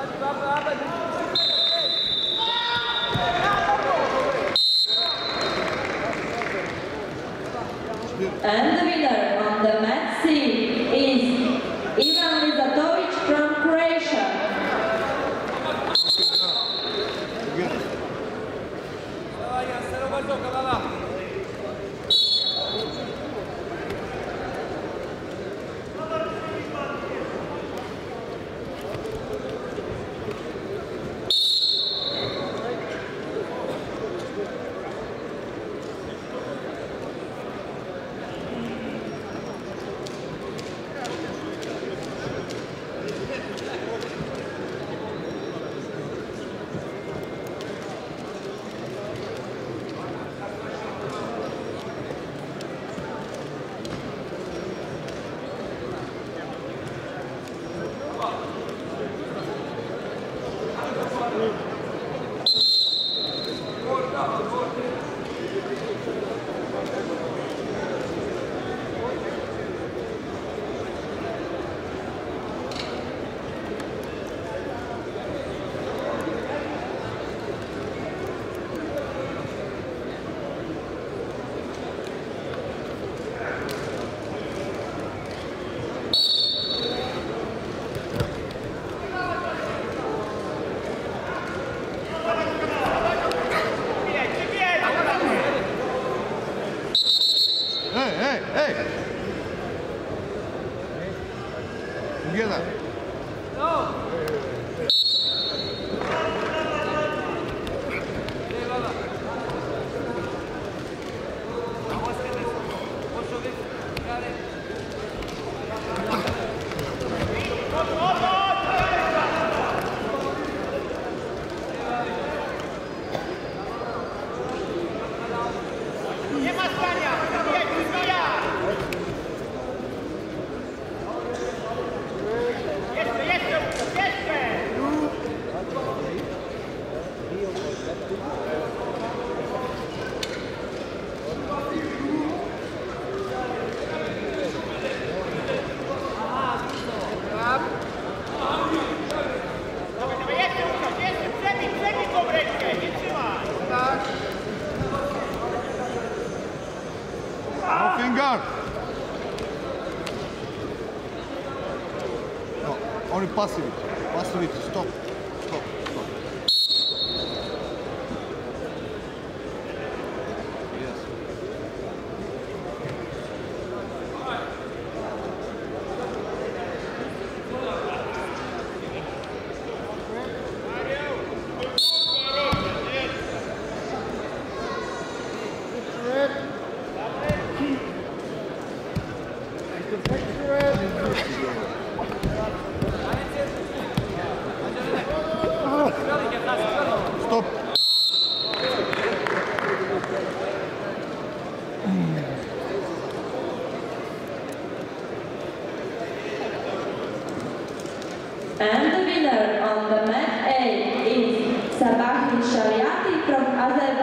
Hadi bakalım. Only passive. Passivity. Stop. Stop. Stop. Yes. Stop. And the winner on the mat A is Sabah Shariati from Azerbaijan.